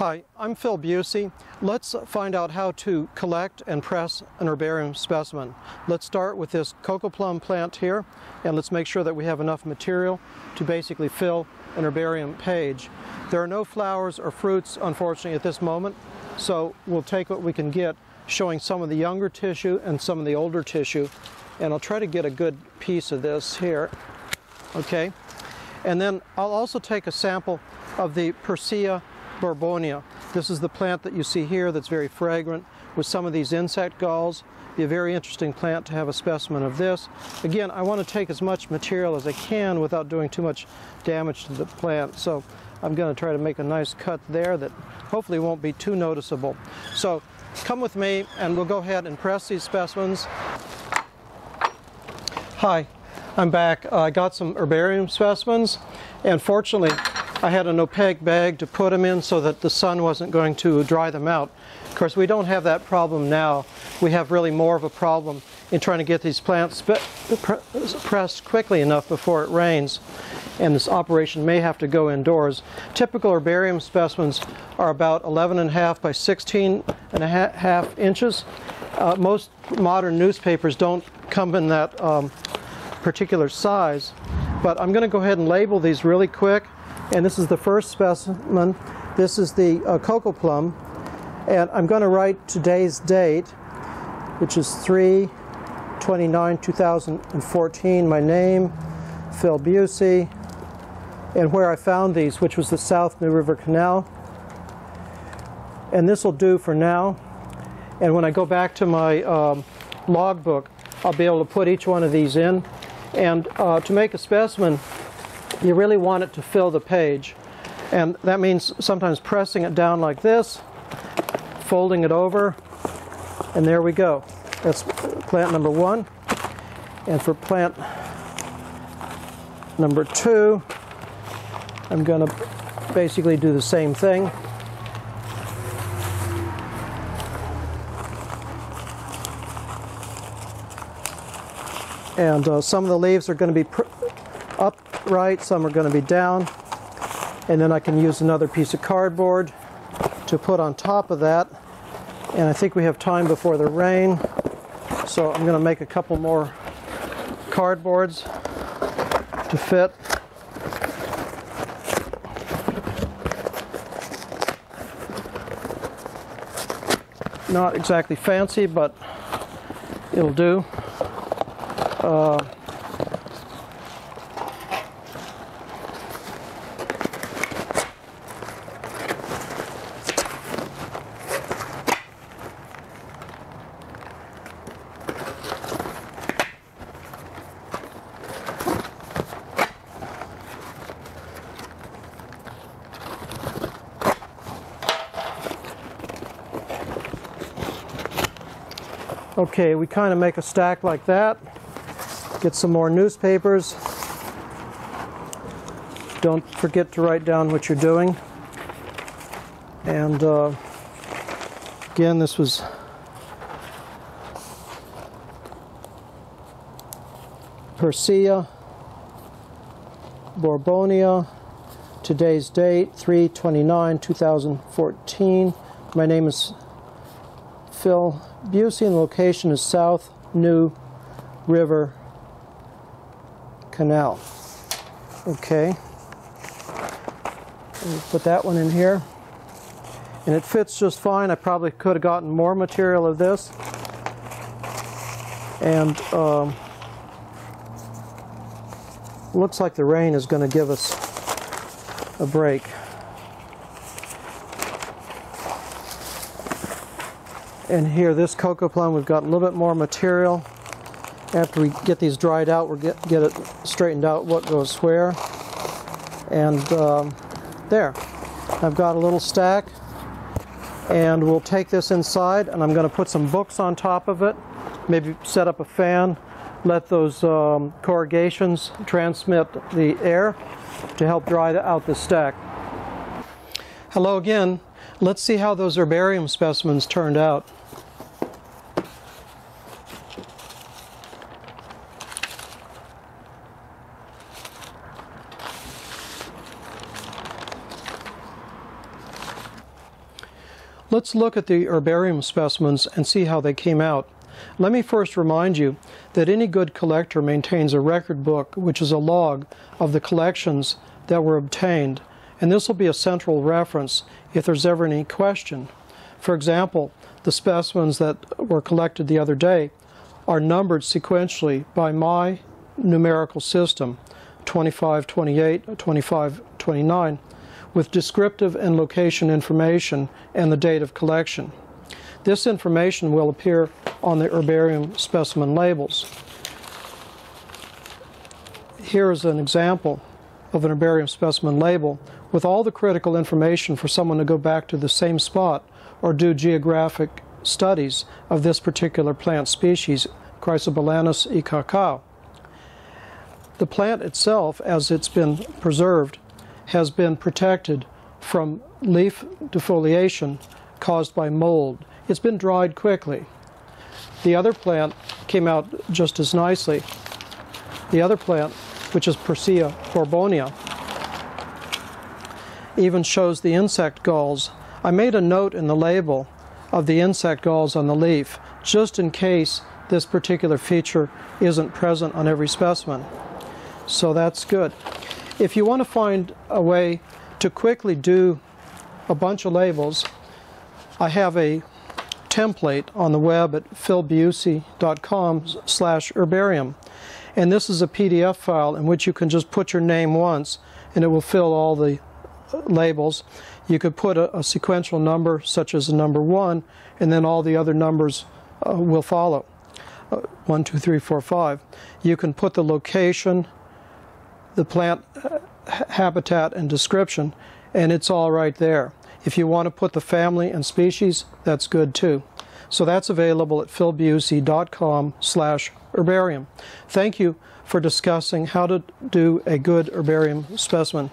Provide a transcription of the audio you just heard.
Hi, I'm Phil Busey. Let's find out how to collect and press an herbarium specimen. Let's start with this cocoa plum plant here and let's make sure that we have enough material to basically fill an herbarium page. There are no flowers or fruits unfortunately at this moment so we'll take what we can get showing some of the younger tissue and some of the older tissue and I'll try to get a good piece of this here. Okay, and then I'll also take a sample of the Persea borbonia. This is the plant that you see here that's very fragrant with some of these insect galls. Be a very interesting plant to have a specimen of this. Again, I want to take as much material as I can without doing too much damage to the plant. So I'm going to try to make a nice cut there that hopefully won't be too noticeable. So come with me and we'll go ahead and press these specimens. Hi, I'm back. Uh, I got some herbarium specimens and fortunately I had an opaque bag to put them in so that the sun wasn't going to dry them out. Of course, we don't have that problem now. We have really more of a problem in trying to get these plants pressed quickly enough before it rains. And this operation may have to go indoors. Typical herbarium specimens are about 11 and a half by 16 and a half inches. Uh, most modern newspapers don't come in that um, particular size. But I'm going to go ahead and label these really quick and this is the first specimen. This is the uh, cocoa plum. And I'm going to write today's date, which is 3 29 2014. My name, Phil Busey, and where I found these, which was the South New River Canal. And this will do for now. And when I go back to my um, logbook, I'll be able to put each one of these in. And uh, to make a specimen, you really want it to fill the page. And that means sometimes pressing it down like this, folding it over, and there we go. That's plant number one. And for plant number two, I'm going to basically do the same thing. And uh, some of the leaves are going to be upright, some are going to be down. And then I can use another piece of cardboard to put on top of that. And I think we have time before the rain. So I'm going to make a couple more cardboards to fit. Not exactly fancy, but it'll do. Uh, Okay, we kind of make a stack like that. Get some more newspapers. Don't forget to write down what you're doing. And uh, again, this was Persea, Borbonia, today's date 329 2014. My name is Phil Busey and the location is South New River Canal. Okay. Put that one in here. And it fits just fine. I probably could have gotten more material of this. And um, looks like the rain is going to give us a break. And here, this cocoa plum, we've got a little bit more material. After we get these dried out, we'll get, get it straightened out what goes where. And um, there, I've got a little stack. And we'll take this inside, and I'm going to put some books on top of it. Maybe set up a fan, let those um, corrugations transmit the air to help dry out the stack. Hello again. Let's see how those herbarium specimens turned out. Let's look at the herbarium specimens and see how they came out. Let me first remind you that any good collector maintains a record book, which is a log of the collections that were obtained, and this will be a central reference if there's ever any question. For example, the specimens that were collected the other day are numbered sequentially by my numerical system 2528, 2529 with descriptive and location information and the date of collection. This information will appear on the herbarium specimen labels. Here is an example of an herbarium specimen label with all the critical information for someone to go back to the same spot or do geographic studies of this particular plant species, Chrysobalanus e cacao. The plant itself, as it's been preserved, has been protected from leaf defoliation caused by mold. It's been dried quickly. The other plant came out just as nicely. The other plant, which is Persea borbonia, even shows the insect galls. I made a note in the label of the insect galls on the leaf, just in case this particular feature isn't present on every specimen. So that's good. If you want to find a way to quickly do a bunch of labels, I have a template on the web at philbusey.com slash herbarium. And this is a PDF file in which you can just put your name once and it will fill all the labels. You could put a, a sequential number such as a number one and then all the other numbers uh, will follow. Uh, one, two, three, four, five. You can put the location, the plant uh, habitat and description and it's all right there. If you want to put the family and species, that's good too. So that's available at philbusey.com slash herbarium. Thank you for discussing how to do a good herbarium specimen.